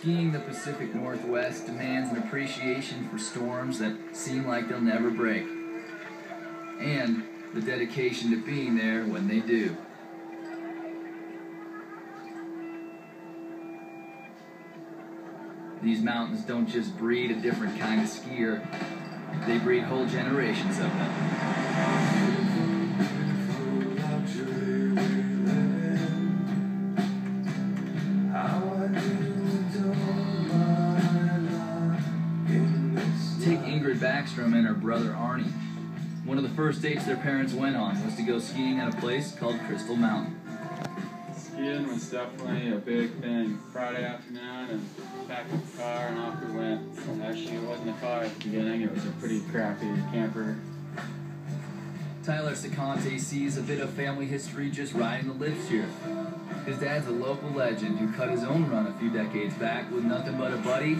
Skiing the Pacific Northwest demands an appreciation for storms that seem like they'll never break, and the dedication to being there when they do. These mountains don't just breed a different kind of skier, they breed whole generations of them. Take Backstrom and her brother Arnie. One of the first dates their parents went on was to go skiing at a place called Crystal Mountain. Skiing was definitely a big thing. Friday afternoon, and packed the car, and off we went. And actually, it wasn't a car at the beginning; it was a pretty crappy camper. Tyler Ceccanti sees a bit of family history just riding the lifts here. His dad's a local legend who cut his own run a few decades back with nothing but a buddy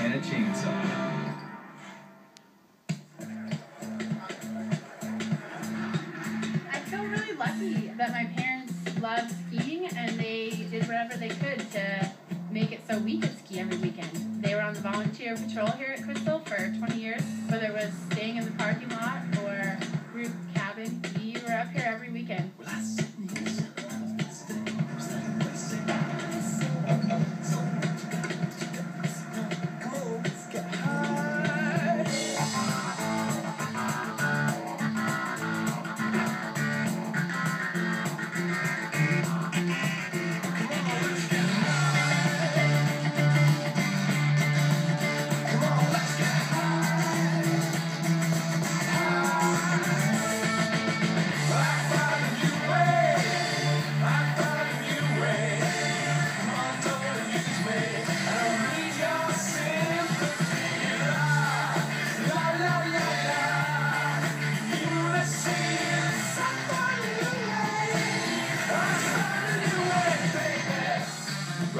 and a chainsaw. We could ski every weekend. They were on the volunteer patrol here at Crystal for 20 years, whether it was staying in the parking lot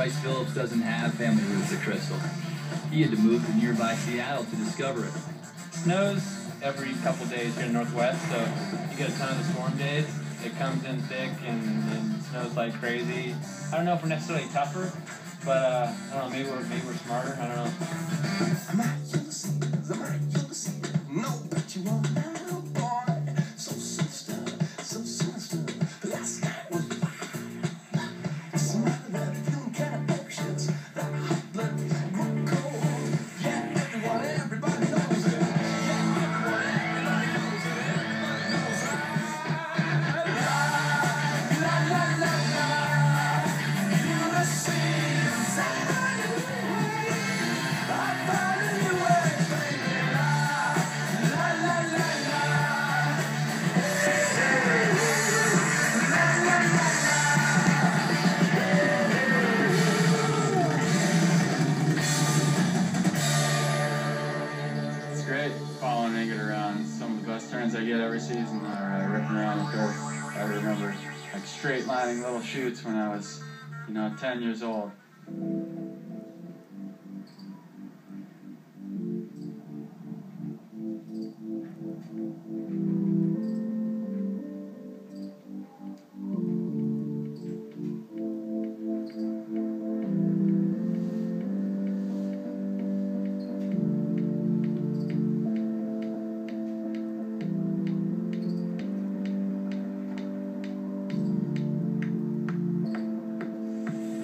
Bryce Phillips doesn't have family roots at Crystal. He had to move to nearby Seattle to discover it. snows every couple days here in the Northwest, so you get a ton of the storm days. It comes in thick and, and snows like crazy. I don't know if we're necessarily tougher, but uh, I don't know. Maybe we're maybe we're smarter. I don't know. I get every season are uh, ripping around the her. I remember like straight lining little chutes when I was, you know, 10 years old.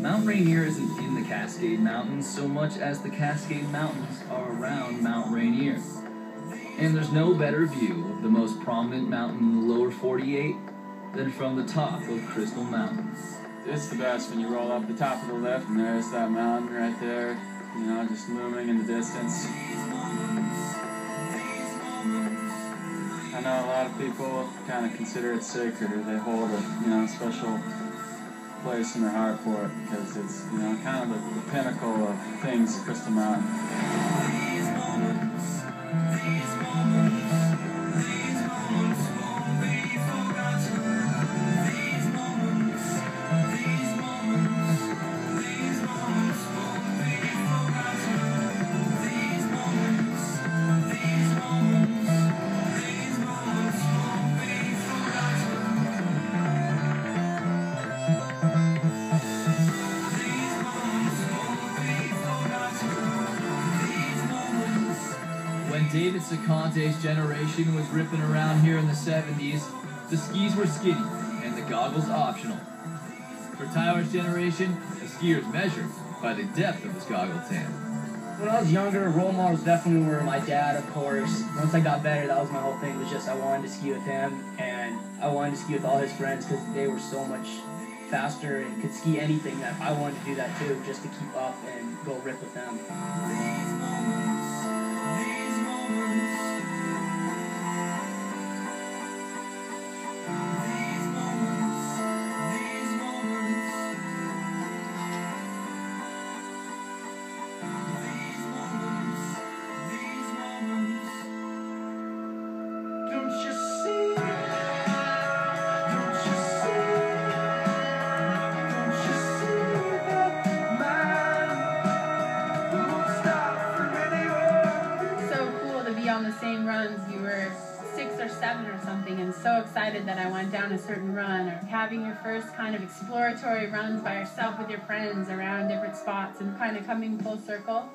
Mount Rainier isn't in the Cascade Mountains so much as the Cascade Mountains are around Mount Rainier. And there's no better view of the most prominent mountain in the lower 48 than from the top of Crystal Mountain. It's the best when you roll up the top of the lift and there's that mountain right there, you know, just looming in the distance. I know a lot of people kind of consider it sacred or they hold a, you know, special place in their heart for it because it's, you know, kind of the, the pinnacle of things, Crystal Mountain. David Ceccanti's generation was ripping around here in the 70s, the skis were skinny and the goggles optional. For Tyler's generation, a skier's measured by the depth of his goggle tan. When I was younger, role models definitely were my dad, of course. Once I got better, that was my whole thing. Was just I wanted to ski with him, and I wanted to ski with all his friends because they were so much faster and could ski anything that I wanted to do that too, just to keep up and go rip with them. So excited that I went down a certain run, or having your first kind of exploratory runs by yourself with your friends around different spots and kind of coming full circle.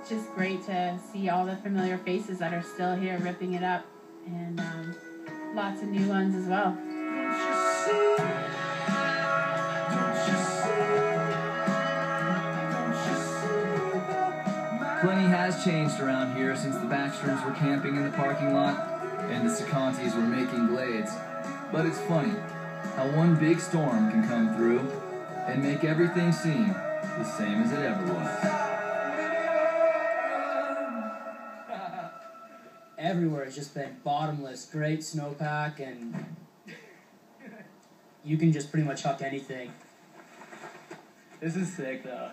It's just great to see all the familiar faces that are still here ripping it up, and um, lots of new ones as well. Plenty has changed around here since the Backstroms were camping in the parking lot and the Ceccantis were making blades. But it's funny how one big storm can come through and make everything seem the same as it ever was. Everywhere has just been bottomless, great snowpack, and you can just pretty much huck anything. This is sick though.